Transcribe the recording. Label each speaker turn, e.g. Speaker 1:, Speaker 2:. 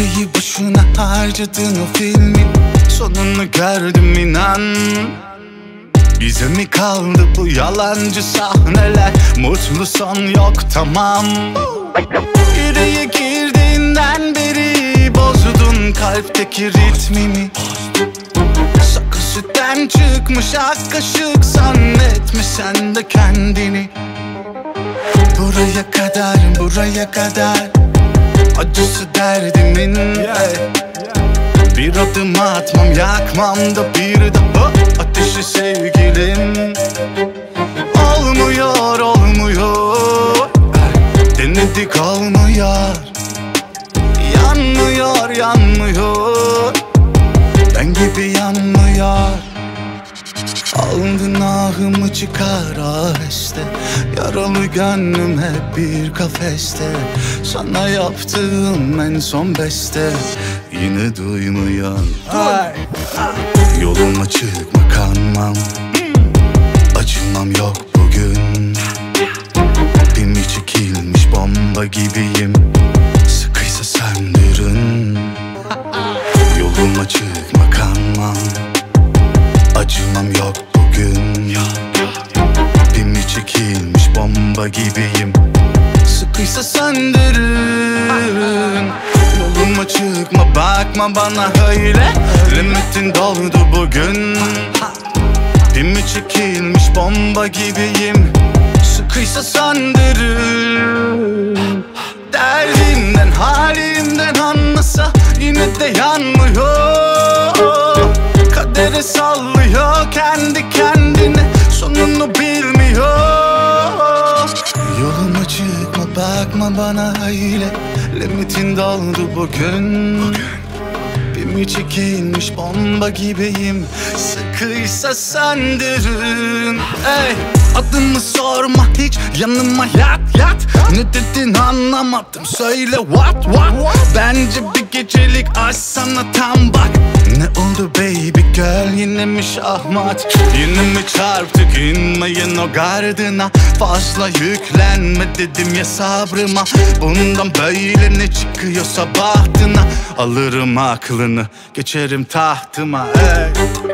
Speaker 1: Parayı boşuna harcadın o filmin? Sonunu gördüm inan. Bize mi kaldı bu yalancı sahneler? Mutlu son yok tamam. Yüreğe girdiğinden beri Bozdun kalpteki ritmimi Sakız sütten çıkmış ak kaşık Zannetme sen de kendini. Buraya kadar, buraya kadar Acısı derdimin. Bir adım atmam yakmam da bir daha ateşi sevgilim. Olmuyor olmuyor Denedik olmuyor Yanmıyor yanmıyor. Ben gibi yanmıyor Aldın ahımı çıkar aheste. Yaralı gönlüm hep bir kafeste. Sana yaptığım en son beste. Yine duymuyor Ay. Yoluma çıkma kanmam. Acımam yok bugün. Pimi çekilmiş bomba gibiyim? Sıkıysa söndürün Yoluma çıkma kanmam. Acımam yok bomba gibiyim. Sıkıysa söndürün Yoluma çıkma bakma bana öyle. Limitin doldu bugün. Pimi çekilmiş bomba gibiyim. Sıkıysa söndürün Derdinden halimden anlasa Yine de yanmıyor. Kadere sallıyor kendi kendine. Sonunu çıkma bakma bana öyle. Limitin doldu bugün. Pimi çekilmiş bomba gibiyim. Sıkıysa söndürün Ey, Adımı sorma hiç. Yanıma yat yat. Ne dedin anlamadım. Söyle what what? Bence bir gecelik aç sana tam bak. Ne oldu baby girl? Yine mi şahmat? Yine mi çarptık? İnmeyin o gardına. Fazla yüklenme dedim ya sabrıma. Bundan böyle ne çıkıyorsa bahtına. Alırım aklını geçerim tahtıma. Ey.